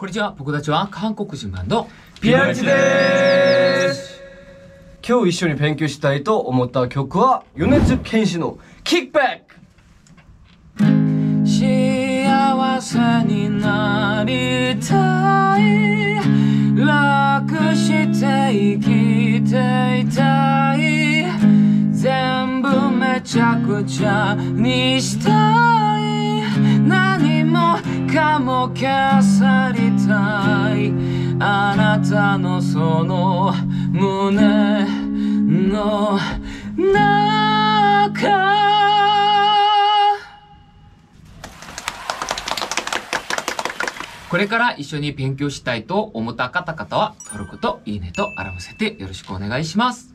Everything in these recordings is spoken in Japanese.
こんにちは。僕たちは韓国人バンドピアチです。今日一緒に勉強したいと思った曲は米津玄師の「キックバック」幸せになりたい。楽して生きていたい。全部めちゃくちゃにしたい。何もかも消さりたいあなたのその胸の中これから一緒に勉強したいと思った方々は登録といいねと表せてよろしくお願いします。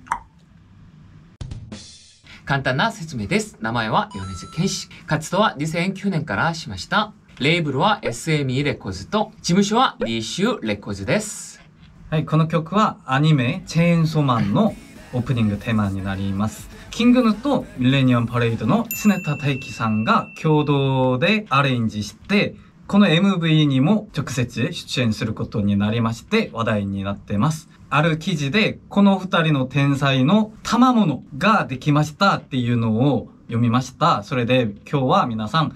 簡単な説明です。名前は米津玄師。活動は2009年からしました。レーブルは SME レコーズと、事務所はリーシュレコーズです。はい、この曲はアニメ「チェーンソーマン」のオープニングテーマになります。キングヌとミレニアムパレードの常田大輝さんが共同でアレンジして、この MV にも直接出演することになりまして話題になってます。ある記事でこの二人の天才の賜物ができましたっていうのを読みました。それで今日は皆さん、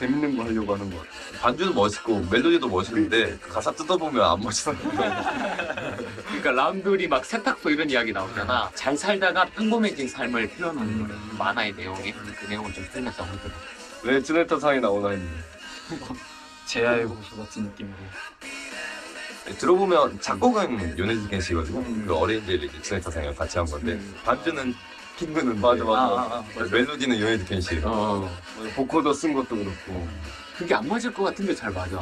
재밌는 거 하려고 하는 것 같아요 반주도 멋있고 멜로디도 멋있는데 가사 뜯어보면 안 멋있어. 그러니까 라운드리 막 세탁소 이런 이야기 나오잖아. 잘 살다가 평범해진 삶을 표현하는 거래. 만화의 내용에 그 내용을 좀 풀면서 하더라고. 왜 쯔네타 상이 나오나 했는데 제야의 고수 같은 느낌으로. 들어보면 작곡은 요네즈겐 씨거든요. 그 어레인지를 이제 스네타상이랑 같이 한 건데 반주는 핑크는 맞아 맞아 아, 아, 아. 멜로디는 요네즈겐 씨. 어. 보코더 쓴 것도 그렇고 그게 안 맞을 것 같은데 잘 맞아.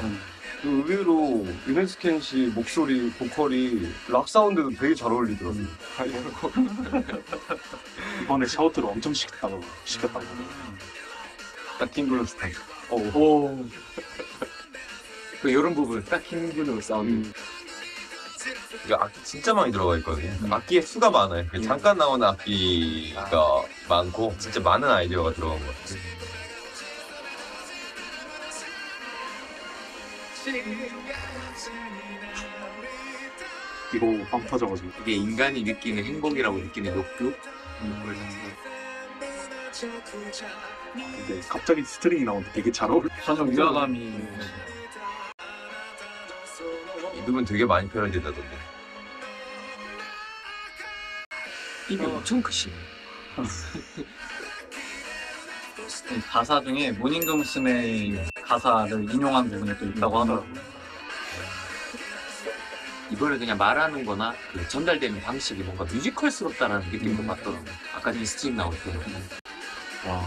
그 의외로 유네스켄 씨 목소리 보컬이 락 사운드도 되게 잘 어울리더라고요 이번에 샤우트를 엄청 시켰다고 시켰다고 딱 킹글로 스타일 오. 그 이런 부분 딱 킹군으로 사운드. 이게 악기 진짜 많이 들어가 있거든요. 악기의 수가 많아요. 그 잠깐 나오는 악기가 많고 진짜 많은 아이디어가 들어간 것 같아요. 이거 빵 터져가지고 이게 인간이 느끼는 행복이라고 느끼는 욕구. 욕구를 근데 갑자기 스트링이 나오는데 되게 잘 어울려 전혀 위화감이 이 부분 되게 많이 표현된다던데. 입이 엄청 크시네. 가사 중에 모닝금 무스메의 가사를 인용한 부분이 또 있다고 하더라고요. 이거를 그냥 말하는 거나 그 전달되는 방식이 뭔가 뮤지컬스럽다라는 느낌도 음. 받더라고. 아까 전에 스팀 나올 때는. 와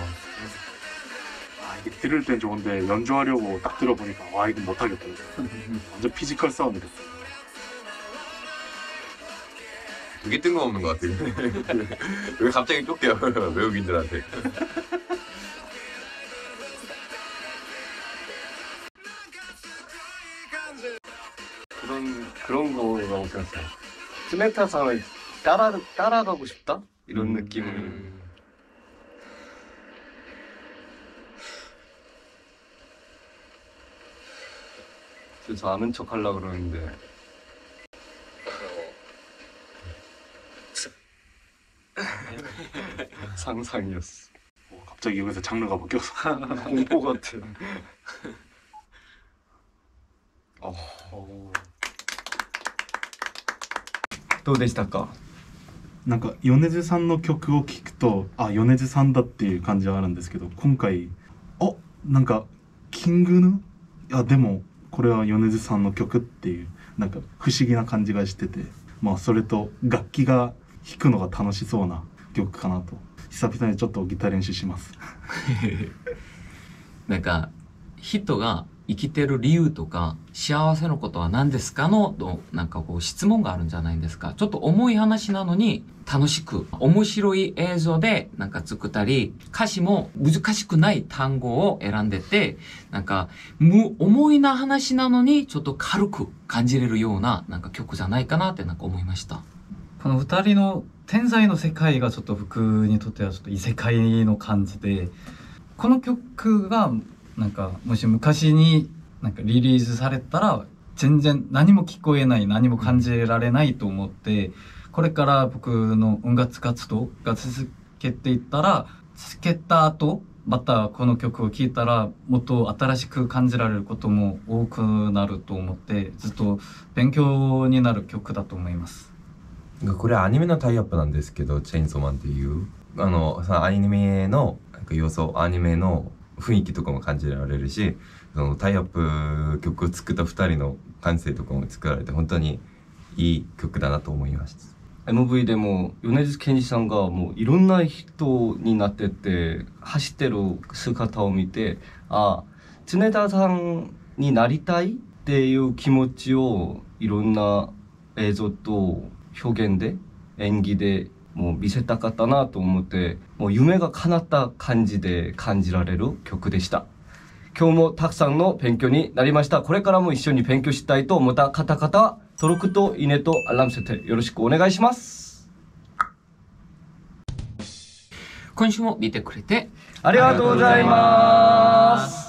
아, 이게 들을 땐 좋은데 연주하려고 딱 들어보니까 와 이건 못하겠다 완전 피지컬 사운드 됐어 되게 뜬금없는 것 같아요. 왜 갑자기 쫓겨요, 외국인들한테. 그런 그런 거라고 생각해요 쯔네타 상을 따라 따라가고 싶다 이런 느낌을 음. 그래서 아는 척 하려고 그러는데 상상이었어 어, 갑자기 여기서 장르가 바뀌어서 공포 같은 どうでしたかなんか米津さんの曲を聴くとあ米津さんだっていう感じはあるんですけど今回あなんかキングヌいやでもこれは米津さんの曲っていうなんか不思議な感じがしててまあそれと楽器が弾くのが楽しそうな曲かなと 久々にちょっとギター練習します。なんか人が生きてる理由とか幸せのことは何ですかのとなんかこう質問があるんじゃないですか。ちょっと重い話なのに楽しく面白い映像でなんか作ったり歌詞も難しくない単語を選んでてなんか無重いな話なのにちょっと軽く感じれるようななんか曲じゃないかなってなんか思いました。この2人の天才の世界がちょっと僕にとってはちょっと異世界の感じでこの曲がなんかもし昔になんかリリースされたら全然何も聞こえない何も感じられないと思ってこれから僕の音楽活動が続けていったら続けた後またこの曲を聴いたらもっと新しく感じられることも多くなると思ってずっと勉強になる曲だと思います。これアニメのタイアップなんですけど「チェーンソーマン」っていう。あのそのアニメのなんか要素アニメの雰囲気とかも感じられるしそのタイアップ曲を作った2人の感性とかも作られて本当にいい曲だなと思いました。MV でも米津玄師さんがもういろんな人になってって走ってる姿を見てあ常田さんになりたいっていう気持ちをいろんな映像と表現で演技でもう見せたかったなと思ってもう夢が叶った感じで感じられる曲でした。今日もたくさんの勉強になりました。これからも一緒に勉強したいと思った方々は登録といいねとアラーム設定よろしくお願いします。今週も見てくれてありがとうございます